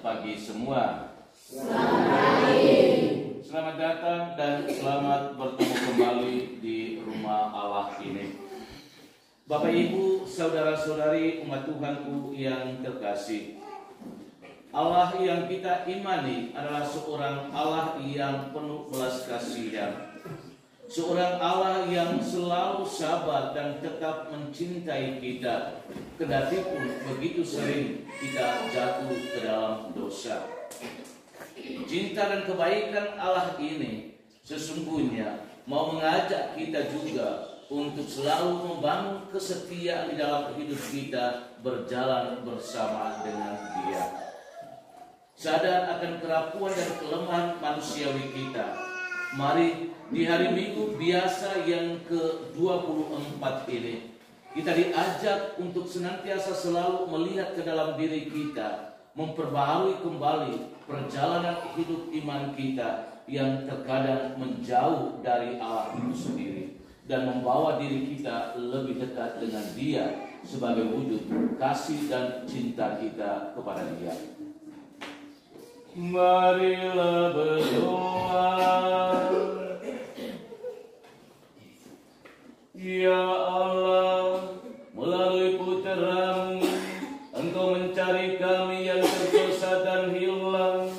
Pagi semua. Selamat datang dan selamat bertemu kembali di rumah Allah ini. Bapak Ibu, saudara-saudari umat Tuhanku yang terkasih. Allah yang kita imani adalah seorang Allah yang penuh belas kasihan. Seorang Allah yang selalu sabar dan tetap mencintai kita, kendati pun begitu sering kita jatuh ke dalam dosa. Cinta dan kebaikan Allah ini sesungguhnya mau mengajak kita juga untuk selalu membangun kesetiaan di dalam hidup kita berjalan bersama dengan Dia. Sadar akan kerapuan dan kelemahan manusiawi kita, Mari di hari Minggu biasa yang ke-24 ini kita diajak untuk senantiasa selalu melihat ke dalam diri kita, memperbaharui kembali perjalanan hidup iman kita yang terkadang menjauh dari Allah itu sendiri dan membawa diri kita lebih dekat dengan Dia sebagai wujud kasih dan cinta kita kepada Dia. Marilah berdoa. Ya Allah, melalui putramu, Engkau mencari kami yang terdosa dan hilang.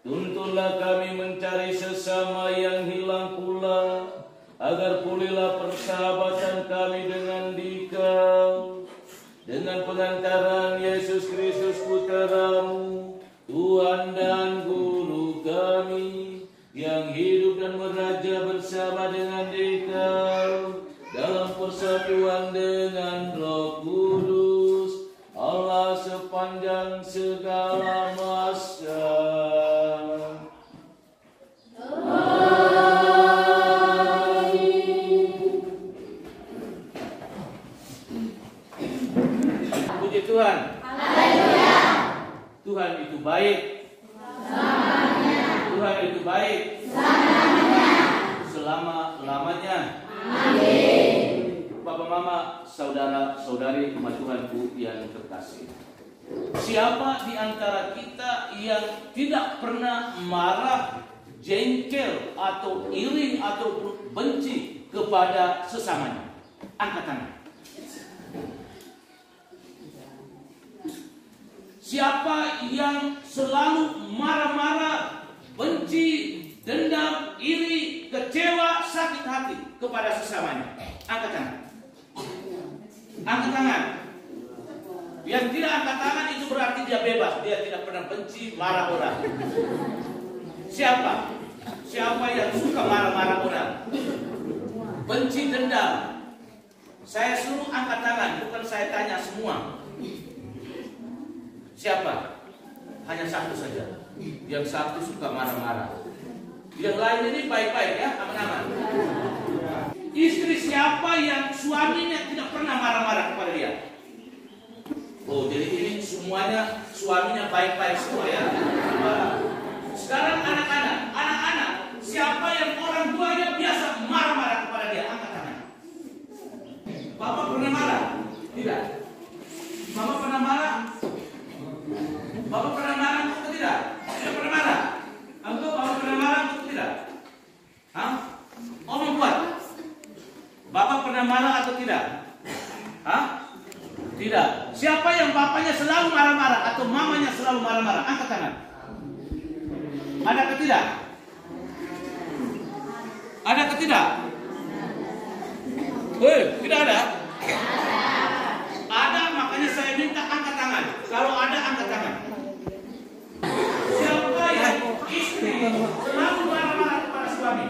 Tuntunlah kami mencari sesama yang hilang pula, agar pulihlah persahabatan kami dengan Dikau. Dengan pengantaran persatuan dengan Roh Kudus, Allah sepanjang segala masa. Puji Tuhan. Tuhan itu baik. Mama, saudara saudari umat Tuhanku yang terkasih. Siapa di antara kita yang tidak pernah marah, jengkel atau iri atau benci kepada sesamanya? Angkat tangan. Siapa yang selalu marah-marah, benci, dendam, iri, kecewa, sakit hati kepada sesamanya? Angkat tangan. Angkat tangan. Yang tidak angkat tangan itu berarti dia bebas, dia tidak pernah benci, marah orang. Siapa? Siapa yang suka marah-marah orang? Benci dendam. Saya suruh angkat tangan, bukan saya tanya semua. Siapa? Hanya satu saja. Yang satu suka marah-marah. Yang lain ini baik-baik ya, aman-aman. Istri siapa yang suaminya tidak pernah marah-marah kepada dia? Oh, jadi ini semuanya suaminya baik-baik semua ya. Sekarang anak-anak, anak-anak, siapa yang orang tuanya biasa marah-marah kepada dia? Angkat tangan. Bapak pernah marah? Tidak. Bapak pernah marah? Bapak pernah marah atau tidak? Tidak pernah marah. Engkau bapak pernah marah atau tidak? Hah? Omong kuat. Bapak pernah marah atau tidak? Hah? Tidak. Siapa yang bapaknya selalu marah-marah atau mamanya selalu marah-marah? Angkat tangan. Ada atau tidak? Ada atau tidak? Hei, tidak ada? Ada, makanya saya minta angkat tangan. Kalau ada, angkat tangan. Siapa yang istri selalu marah-marah kepada suami?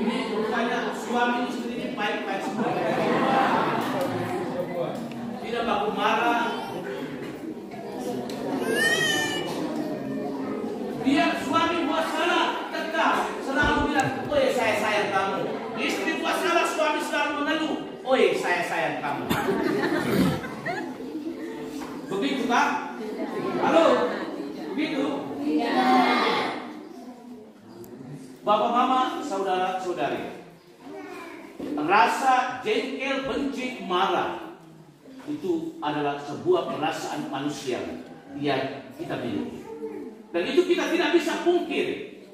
Ini rupanya suami istri ini baik-baik semua. Tidak baku marah. Dia suami buat salah, tetap selalu bilang, "Oi, saya sayang kamu." Istri buat salah, suami selalu mengeluh, "Oi, saya sayang kamu." Pak? Halo? Begitu? Bapak mama, saudara saudari. Rasa jengkel, benci, marah itu adalah sebuah perasaan manusia yang kita miliki. Dan itu kita tidak bisa pungkiri.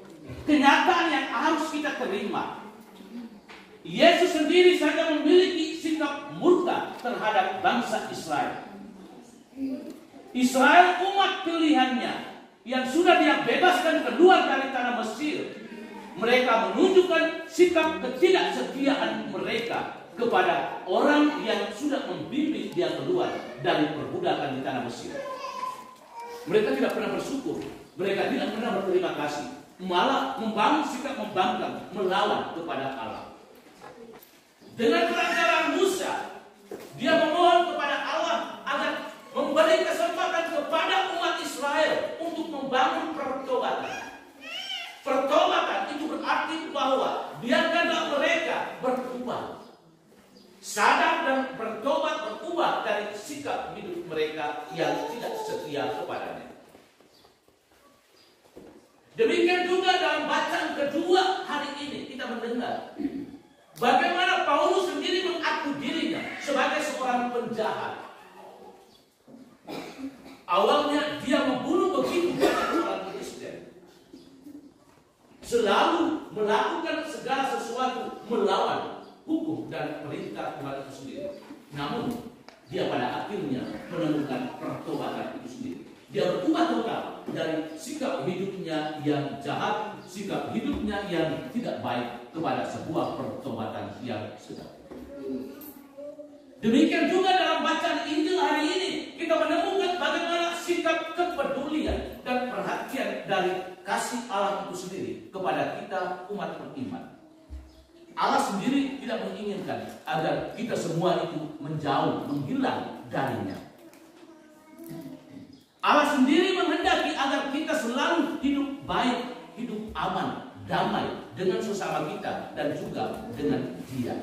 Kenyataan yang harus kita terima. Yesus sendiri saja memiliki sikap murka terhadap bangsa Israel. Israel umat pilihannya yang sudah dia bebaskan keluar dari tanah Mesir. Mereka menunjukkan sikap ketidaksetiaan mereka kepada orang yang sudah membimbing dia keluar dari perbudakan di tanah Mesir. Mereka tidak pernah bersyukur, mereka tidak pernah berterima kasih, malah membangun sikap membangkang, melawan kepada Allah. Dengan kelancaran Musa, dia memohon kepada Allah agar memberi kesempatan kepada umat Israel untuk membangun pertobatan. Pertobatan itu berarti bahwa biarkanlah mereka berubah. Sadar dan bertobat berubah dari sikap hidup mereka yang tidak setia kepadanya. Demikian juga dalam bacaan kedua hari ini kita mendengar bagaimana Paulus sendiri mengaku dirinya sebagai seorang penjahat. Awalnya dia membunuh begitu banyak orang Kristen. Selalu melakukan segala sesuatu melawan hukum dan perintah Tuhan itu sendiri. Namun dia pada akhirnya menemukan pertobatan itu sendiri. Dia berubah total dari sikap hidupnya yang jahat, sikap hidupnya yang tidak baik kepada sebuah pertobatan yang sedang. Demikian juga dalam bacaan Injil hari ini kita menemukan bagaimana sikap kepedulian dan perhatian dari kasih Allah itu sendiri kepada kita umat beriman. Allah sendiri tidak menginginkan agar kita semua itu menjauh, menghilang darinya. Allah sendiri menghendaki agar kita selalu hidup baik, hidup aman, damai dengan sesama kita dan juga dengan Dia.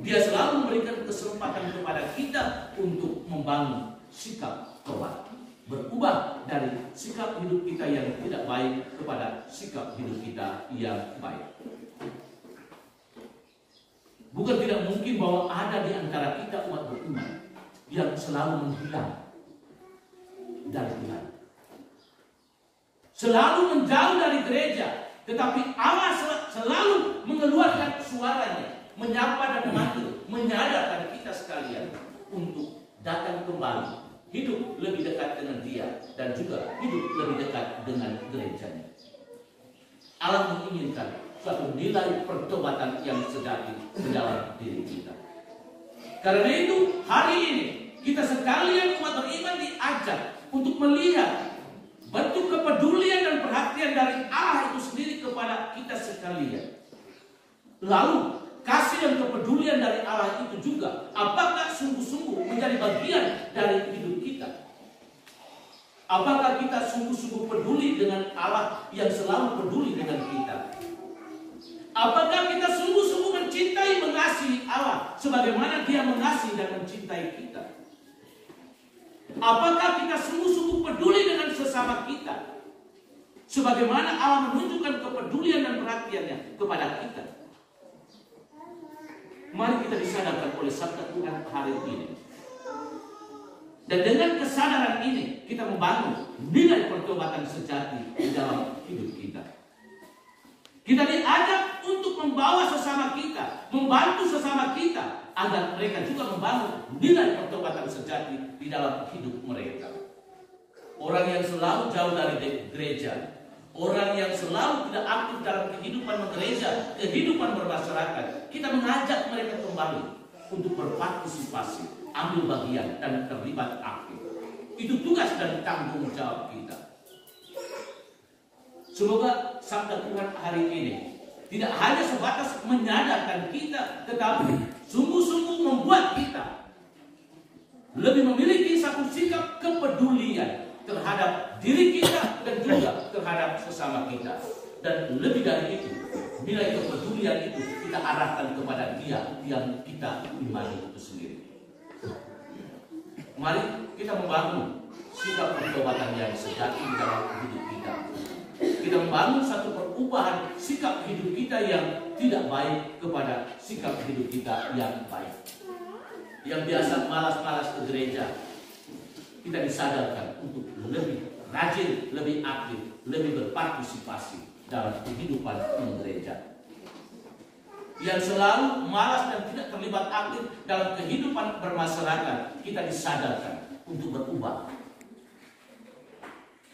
Dia selalu memberikan kesempatan kepada kita untuk membangun sikap tobat. Berubah dari sikap hidup kita yang tidak baik kepada sikap hidup kita yang baik. Bukan tidak mungkin bahwa ada di antara kita umat beriman yang selalu menghilang dari Tuhan. Selalu menjauh dari gereja, tetapi Allah selalu mengeluarkan suaranya, menyapa dan memanggil, menyadarkan kita sekalian untuk datang kembali, hidup lebih dekat dengan Dia dan juga hidup lebih dekat dengan gerejanya. Allah menginginkan suatu nilai pertobatan yang sejati di dalam diri kita. Karena itu hari ini kita sekalian umat beriman diajak untuk melihat bentuk kepedulian dan perhatian dari Allah itu sendiri kepada kita sekalian. Lalu kasih dan kepedulian dari Allah itu juga apakah sungguh-sungguh menjadi bagian dari hidup kita? Apakah kita sungguh-sungguh peduli dengan Allah yang selalu peduli dengan kita? Apakah kita sungguh-sungguh mencintai mengasihi Allah sebagaimana Dia mengasihi dan mencintai kita? Apakah kita sungguh-sungguh peduli dengan sesama kita? Sebagaimana Allah menunjukkan kepedulian dan perhatiannya kepada kita. Mari kita disadarkan oleh sabda Tuhan hari ini. Dan dengan kesadaran ini kita membangun nilai pertobatan sejati di dalam hidup kita. Kita diajak untuk membawa sesama kita, membantu sesama kita agar mereka juga membangun nilai pertobatan sejati di dalam hidup mereka. Orang yang selalu jauh dari gereja, orang yang selalu tidak aktif dalam kehidupan gereja, kehidupan bermasyarakat, kita mengajak mereka kembali untuk berpartisipasi, ambil bagian dan terlibat aktif. Itu tugas dan tanggung jawab kita. Semoga sabda Tuhan hari ini tidak hanya sebatas menyadarkan kita, tetapi sungguh-sungguh membuat kita lebih memiliki satu sikap kepedulian terhadap diri kita dan juga terhadap sesama kita. Dan lebih dari itu, nilai kepedulian itu kita arahkan kepada dia yang kita imani itu sendiri. Mari kita membangun sikap pertobatan yang sejati dalam hidup kita kita membangun satu perubahan sikap hidup kita yang tidak baik kepada sikap hidup kita yang baik. Yang biasa malas-malas ke gereja, kita disadarkan untuk lebih rajin, lebih aktif, lebih berpartisipasi dalam kehidupan gereja. Yang selalu malas dan tidak terlibat aktif dalam kehidupan bermasyarakat, kita disadarkan untuk berubah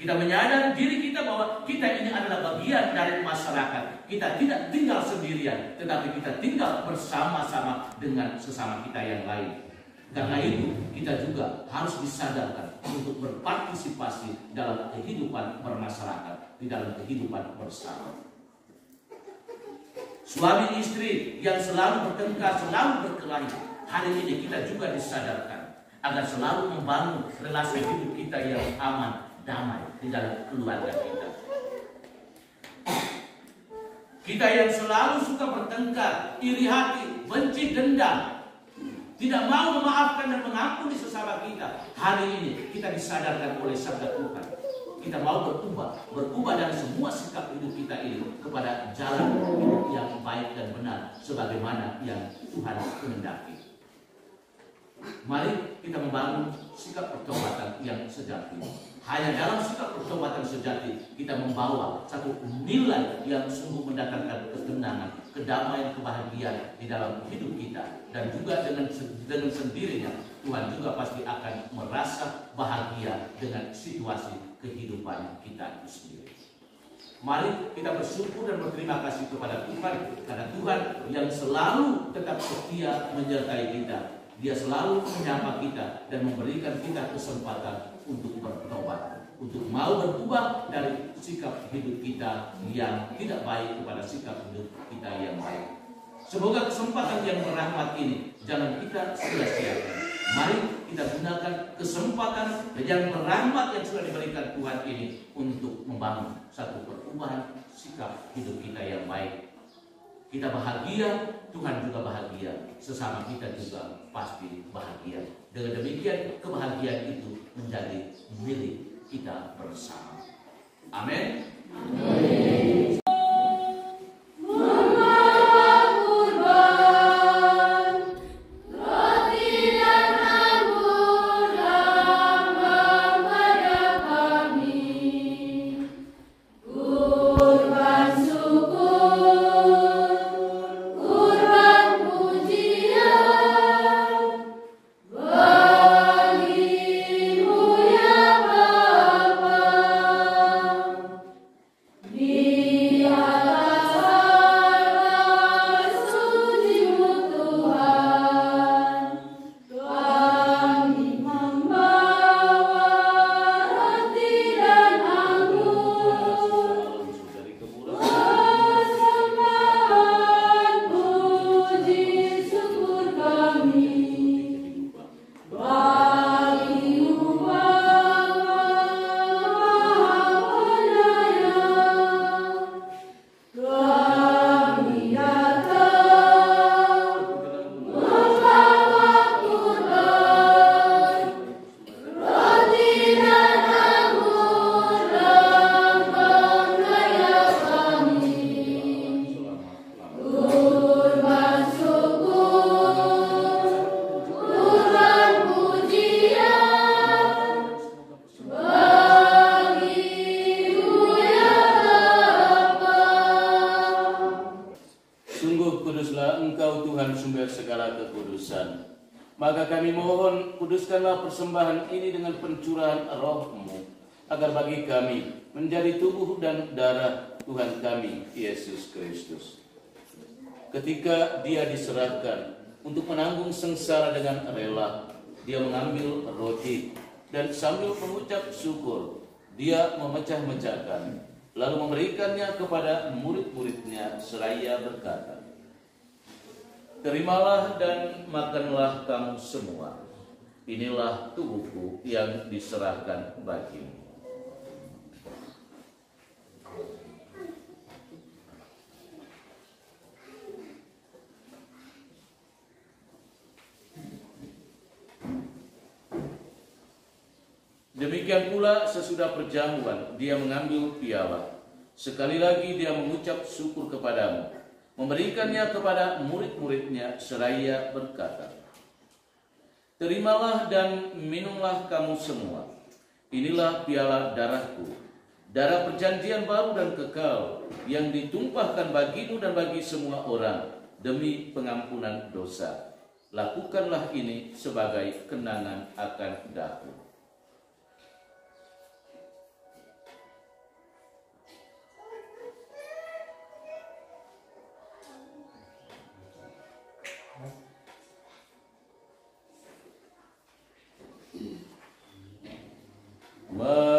kita menyadari diri kita bahwa kita ini adalah bagian dari masyarakat. Kita tidak tinggal sendirian, tetapi kita tinggal bersama-sama dengan sesama kita yang lain. Karena itu kita juga harus disadarkan untuk berpartisipasi dalam kehidupan bermasyarakat, di dalam kehidupan bersama. Suami istri yang selalu bertengkar, selalu berkelahi, hari ini kita juga disadarkan agar selalu membangun relasi hidup kita yang aman, damai di dalam keluarga kita. Kita yang selalu suka bertengkar, iri hati, benci dendam, tidak mau memaafkan dan mengampuni sesama kita. Hari ini kita disadarkan oleh sabda Tuhan. Kita mau berubah, berubah dari semua sikap hidup kita ini kepada jalan hidup yang baik dan benar sebagaimana yang Tuhan kehendaki. Mari kita membangun sikap pertobatan yang sejati. Hanya dalam sikap pertobatan sejati kita membawa satu nilai yang sungguh mendatangkan ketenangan, kedamaian, kebahagiaan di dalam hidup kita dan juga dengan dengan sendirinya Tuhan juga pasti akan merasa bahagia dengan situasi kehidupan kita itu sendiri. Mari kita bersyukur dan berterima kasih kepada Tuhan karena Tuhan yang selalu tetap setia menyertai kita dia selalu menyapa kita dan memberikan kita kesempatan untuk bertobat, untuk mau berubah dari sikap hidup kita yang tidak baik kepada sikap hidup kita yang baik. Semoga kesempatan yang berahmat ini jangan kita sia-siakan. Mari kita gunakan kesempatan yang berahmat yang sudah diberikan Tuhan ini untuk membangun satu perubahan sikap hidup kita yang baik. Kita bahagia, Tuhan juga bahagia, sesama kita juga pasti bahagia. Dengan demikian kebahagiaan itu menjadi milik kita bersama. Amin. Amin. Upacara kekudusan. Maka kami mohon kuduskanlah persembahan ini dengan pencurahan rohmu, agar bagi kami menjadi tubuh dan darah Tuhan kami, Yesus Kristus. Ketika dia diserahkan untuk menanggung sengsara dengan rela, dia mengambil roti dan sambil mengucap syukur, dia memecah-mecahkan, lalu memberikannya kepada murid-muridnya seraya berkata, Terimalah dan makanlah kamu semua. Inilah tubuhku yang diserahkan bagimu. Demikian pula sesudah perjamuan dia mengambil piala. Sekali lagi dia mengucap syukur kepadamu. Memberikannya kepada murid-muridnya seraya berkata, Terimalah dan minumlah kamu semua. Inilah piala darahku, darah perjanjian baru dan kekal yang ditumpahkan bagimu dan bagi semua orang demi pengampunan dosa. Lakukanlah ini sebagai kenangan akan daku. Love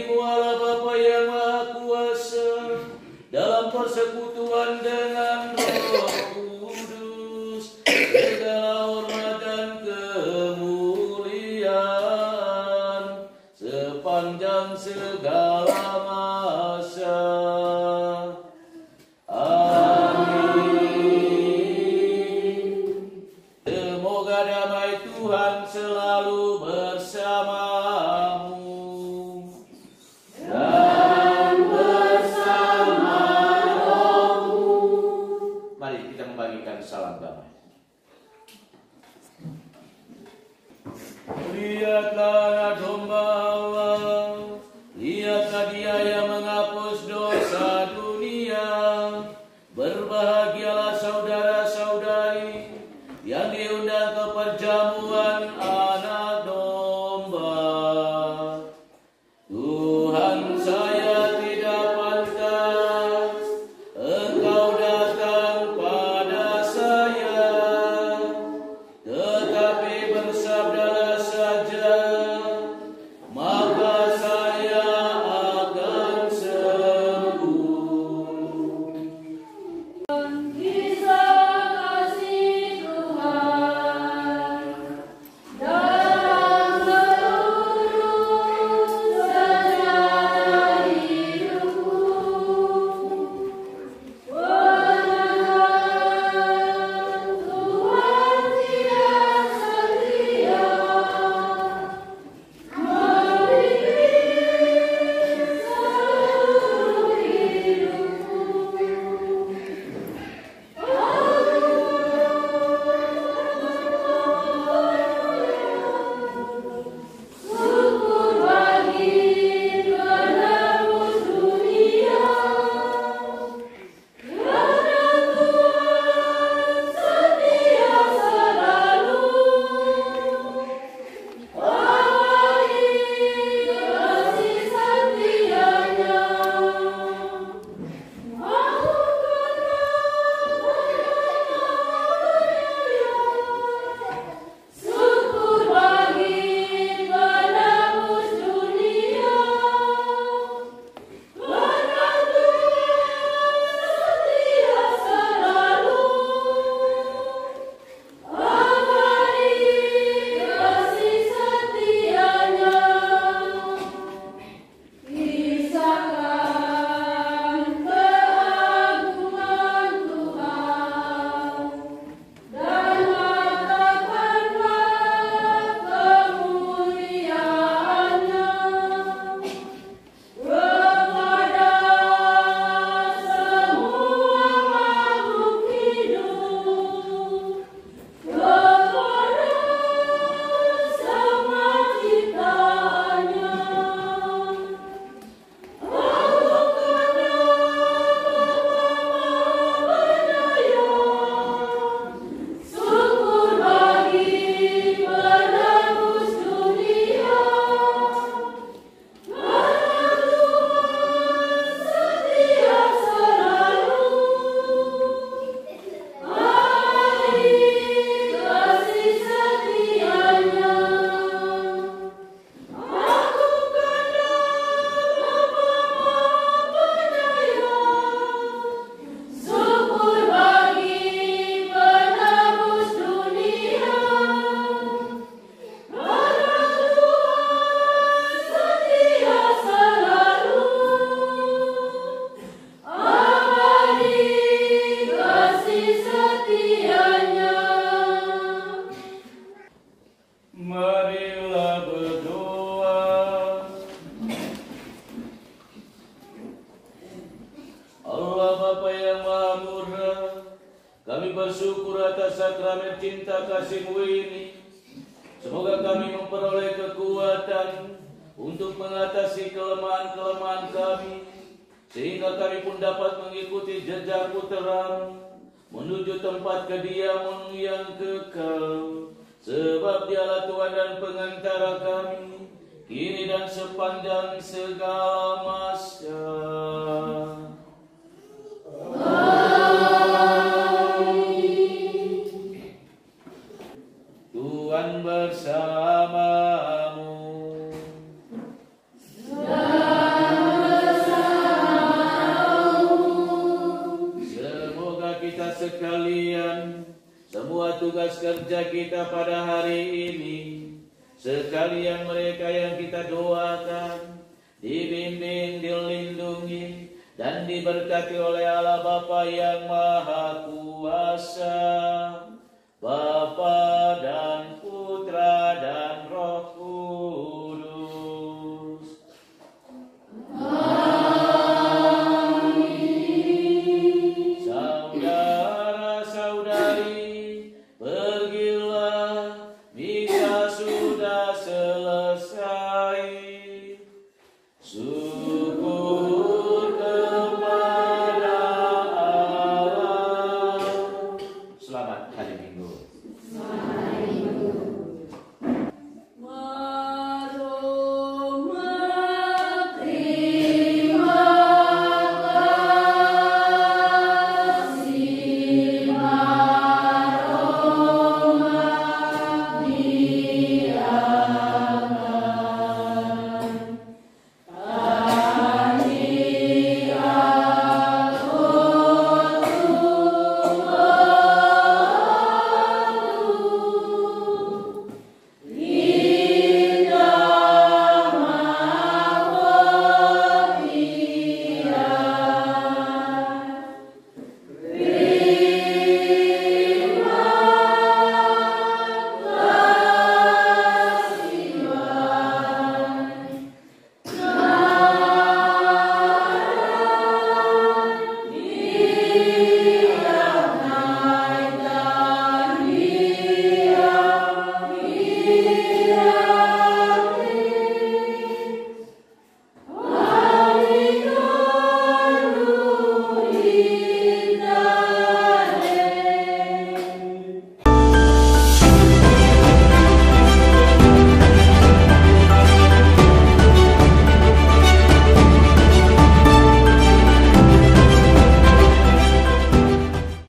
domba Allah, dia yang menghapus dosa berbahagia Tuhan bersamamu. Semoga kita sekalian semua tugas kerja kita pada hari ini sekalian mereka yang kita doakan dibimbing, dilindungi dan diberkati oleh Allah Bapa yang Maha Kuasa. Bapa